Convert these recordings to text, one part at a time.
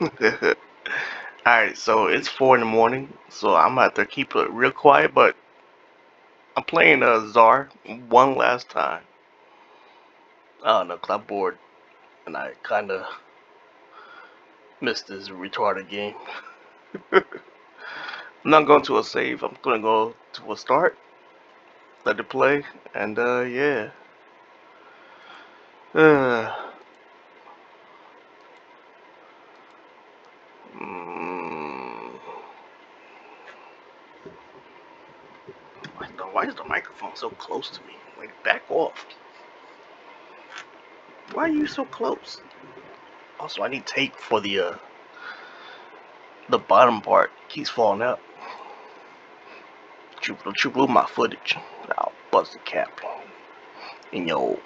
Alright, so it's 4 in the morning, so I'm gonna to keep it real quiet, but I'm playing uh, Tzar one last time. I don't know, bored, and I kinda missed this retarded game. I'm not going to a save, I'm gonna go to a start, let it play, and uh, yeah. Uh, mm, why, is the microphone so close to me? Like, back off. Why are you so close? Also, I need tape for the uh, the bottom part. It keeps falling out. You, you blew my footage. I'll bust the cap in your old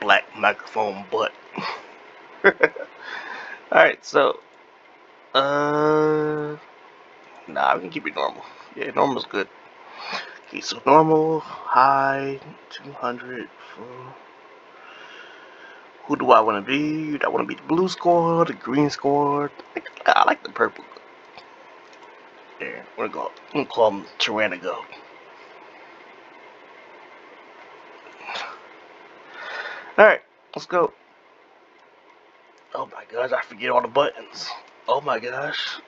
black microphone butt. Alright, so uh nah we can keep it normal. Yeah, normal's good. Okay, so normal, high, 200, full. Who do I want to be? Do I want to be the blue score, the green score? I like the purple. There, we're going to call him Tyrannigo. Alright, let's go. Oh my gosh, I forget all the buttons. Oh my gosh.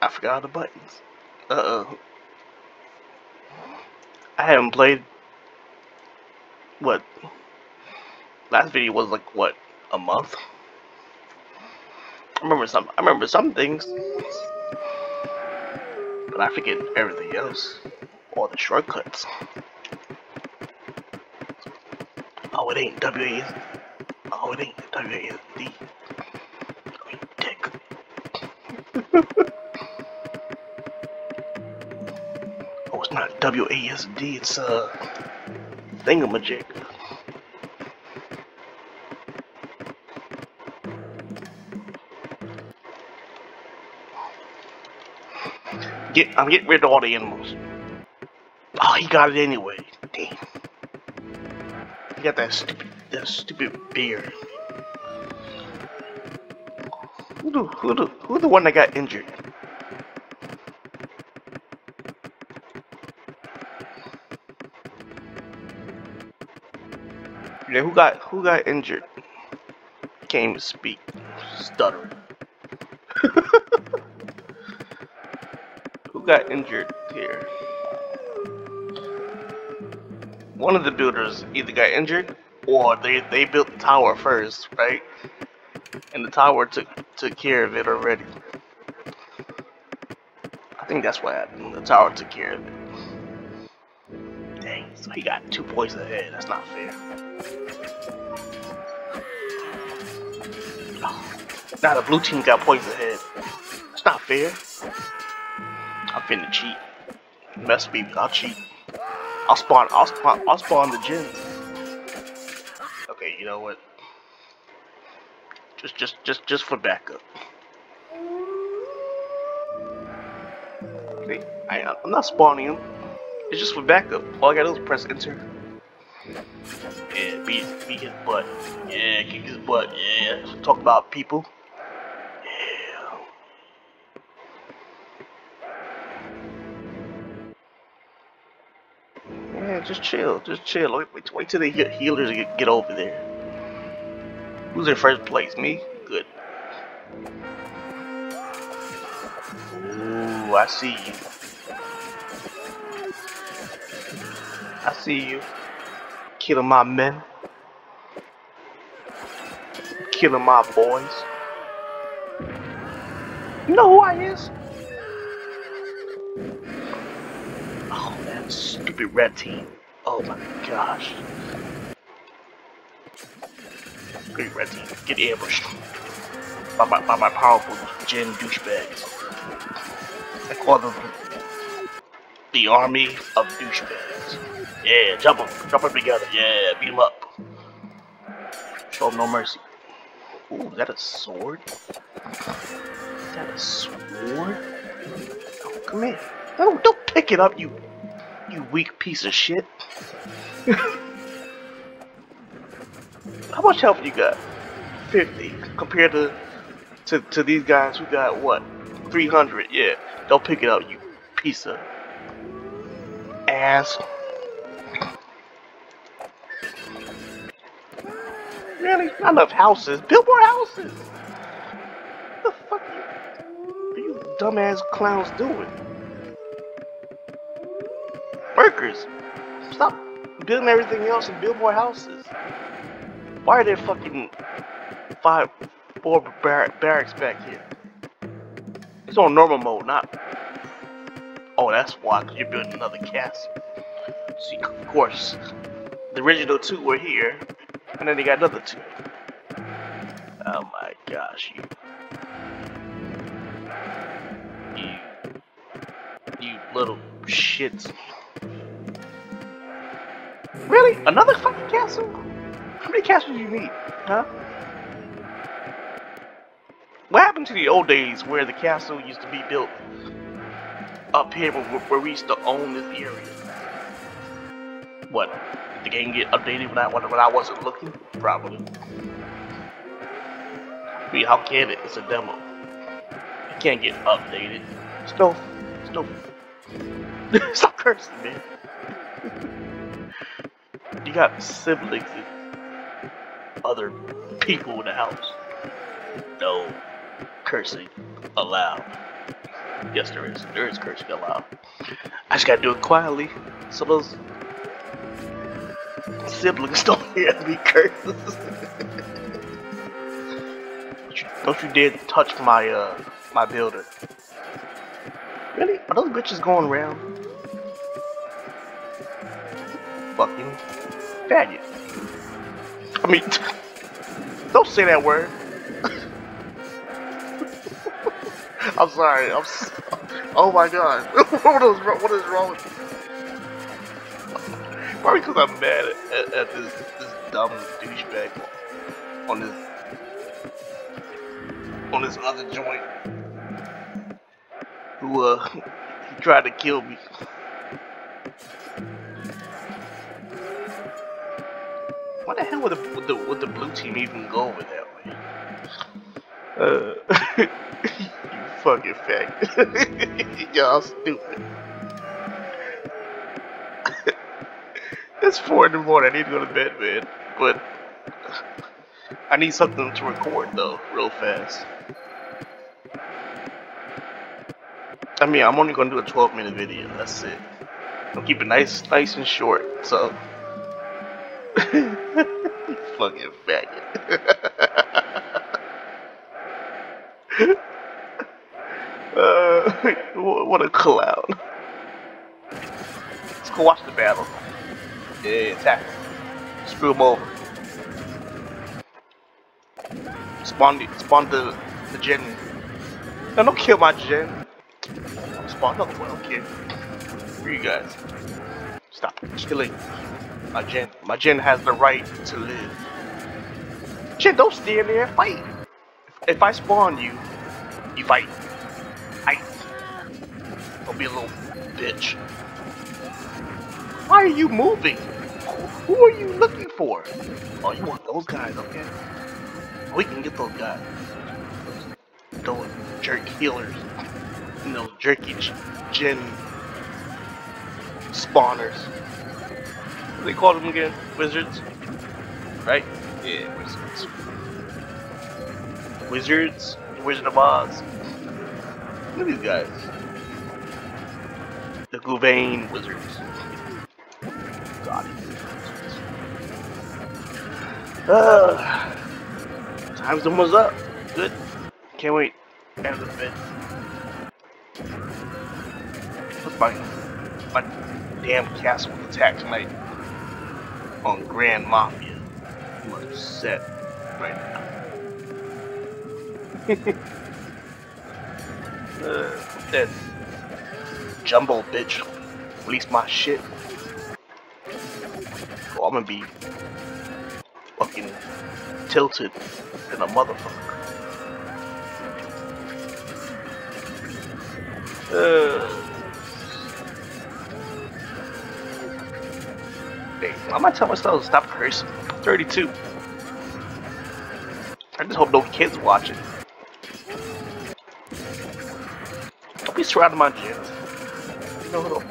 I forgot all the buttons. Uh-oh. I haven't played... What? Last video was like, what? A month? I remember some, I remember some things. But I forget everything else. All the shortcuts. Oh, it ain't WAS. Oh, it ain't WASD. Oh, you dick. Oh, it's not WASD, it's, a uh, thingamajig. Get, I'm getting rid of all the animals. Oh, he got it anyway. Damn He got that stupid, that stupid beard. Who the, who the, who the one that got injured? Who got, who got injured? Can't even speak. Stuttering. who got injured here? one of the builders either got injured or they, they built the tower first, right? And the tower took took care of it already. I think that's what happened. The tower took care of it. Dang, so he got two points ahead. That's not fair. Now the blue team got points ahead. That's not fair. I'm finna cheat. Must be, I'll cheat. I'll spawn, I'll spawn, I'll spawn the gens. Okay, you know what? Just, just, just, just for backup. Okay, I, I'm not spawning him. It's just for backup. All I gotta do is press enter. Yeah, beat, beat his butt. Yeah, kick his butt. Yeah, talk about people. Just chill, just chill. Wait, wait till the healers get, get over there. Who's in first place? Me? Good. Ooh, I see you. I see you. Killing my men. Killing my boys. You know who I is? Oh, that stupid red team. Oh my gosh. Great team, get ambushed by my, by my powerful gen douchebags. I call them the army of douchebags. Yeah, jump them, jump them together. Yeah, beat them up. Show them no mercy. Ooh, is that a sword? Is that a sword? Oh, come here. No, don't pick it up, you you weak piece of shit. How much health you got? 50 compared to to, to these guys who got what 300. Yeah, don't pick it up, you piece of ass. Really? Not enough houses. Build more houses. What the fuck are you dumbass clowns doing? Stop building everything else and build more houses. Why are there fucking five, four bar barracks back here? It's on normal mode, not. Oh, that's why, because you're building another castle. See, of course, the original two were here, and then they got another two. Oh my gosh, you. You. You little shits. Really? Another fucking castle? How many castles do you need? Huh? What happened to the old days where the castle used to be built up here where, we used to own this area? What? Did the game get updated when I when I wasn't looking? Probably. I mean, how can it? It's a demo. It can't get updated. Still, still. Stop cursing, man. you got siblings and other people in the house. No cursing allowed. Yes, there is. There is cursing allowed. I just gotta do it quietly so those siblings don't hear me curses. don't you dare touch my uh my builder. Really? Are those bitches going around? Fucking faggot. I mean, don't say that word. I'm sorry. I'm. So, oh my god. what is what is wrong with me? Probably because I'm mad at, at, this this dumb douchebag on this on this other joint who uh tried to kill me. Why the hell would the, would the, would the blue team even go over that way? Uh, you fucking faggot. Y'all stupid. it's four in the morning. I need to go to bed, man. But I need something to record though, real fast. I mean, I'm only gonna do a 12 minute video. That's it. I'll keep it nice, nice and short. So, fucking faggot. uh, what a clown. Let's go watch the battle. Yeah, attack. Screw him over. Spawn the, spawn the, the gen. No, don't kill my gen. Spawn another one, okay? For you guys. Stop killing my gen. My has the right to live. Gen, don't stand there, fight. If I spawn you, you fight. Fight. Don't be a little bitch. Why are you moving? Who are you looking for? Oh, you want those guys, okay? We can get those guys. Those jerk healers. You know, jerky gen spawners. They call them again? Wizards? Right? Yeah, wizards. Wizards? Wizard of Oz. Look at these guys. The Gouvain Wizards. God. Uh, time's almost up. Good. Can't wait. End the bit. What's my my damn castle attack tonight on Grand Mafia? I'm upset right now. uh, that jumbo bitch release my shit. Oh, I'm gonna be fucking tilted than a motherfucker. Uh, hey, I might tell myself to stop cursing. 32. I just hope no kids watch it. Don't be surrounded by gens. You know who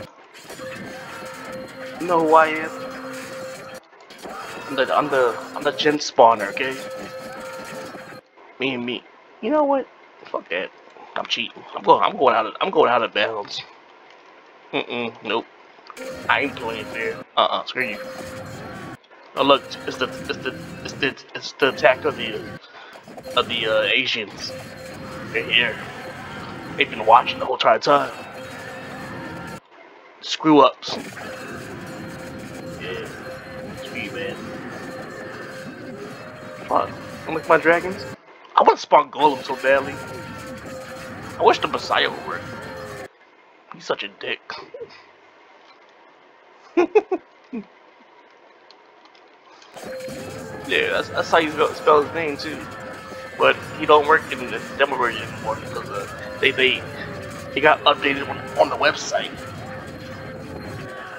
You know who I am? I'm the, I'm the, I'm the gen spawner, okay? Me and me. You know what? Fuck that. I'm cheating. I'm going. I'm going out. Of, I'm going out of bounds. Mm mm. Nope. I ain't playing fair. Uh uh. Screw you. Oh look, it's the it's the it's the it's the attack of the of the uh, Asians. They're here. They've been watching the whole entire time. Screw ups. Yeah. Sweet man. Fuck. I like my dragons. I want to spawn Golem so badly. I wish the Messiah would work. He's such a dick. yeah, that's, that's how you spell, spell, his name too. But he don't work in the demo version anymore because uh, they they he got updated on, on the website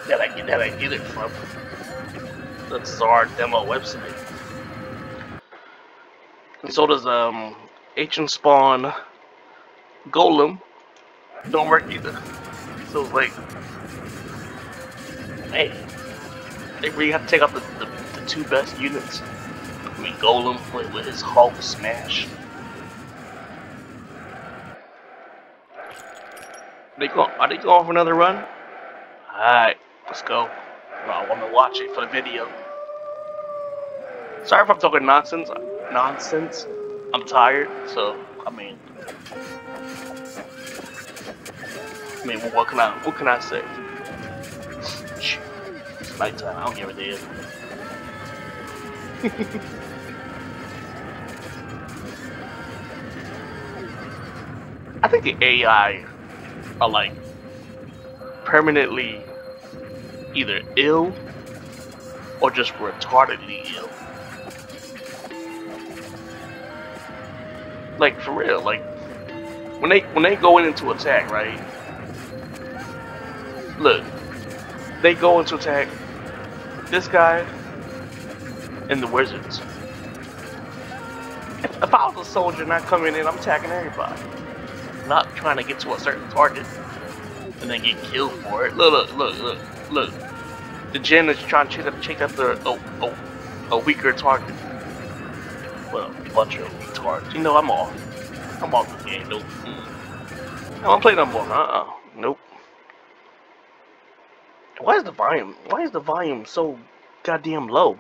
that I get that I get it from. The Tzar demo website. And so does um Ancient Spawn Golem don't work either. So it's like, hey, they really have to take out the, the, the two best units. I mean, Golem with, with his Hulk smash. They go, are they going for another run? Alright, let's go. I want to watch it for the video. Sorry if I'm talking nonsense. Nonsense. I'm tired, so I mean, I mean, what can I what can I say? Nighttime. I don't give a damn. I think the AI are uh, like permanently either ill or just retardedly ill. Like for real, like when they when they go into attack, right? look, they go into attack this guy and the wizards. If, if I was a soldier not coming in, I'm attacking everybody. Not trying to get to a certain target and then get killed for it. Look, look, look, look, look. The gen is trying to check up, the a, a, a weaker target. Well, a bunch of retards. You know, I'm off. I'm off the game. Nope. Mm. I don't play no more. Uh-uh. Nope. Why is the volume? Why is the volume so goddamn low?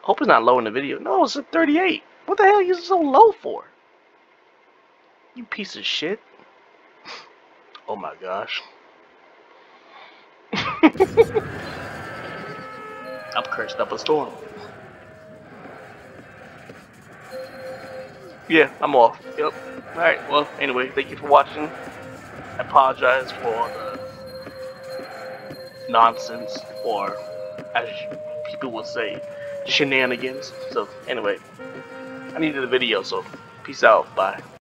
Hope it's not low in the video. No, it's at 38. What the hell are you so low for? You piece of shit. Oh my gosh. I'm cursed up a storm. Yeah, I'm off. Yep. Alright, well, anyway, thank you for watching. I apologize for nonsense or as people would say shenanigans. So anyway I needed a video so peace out. Bye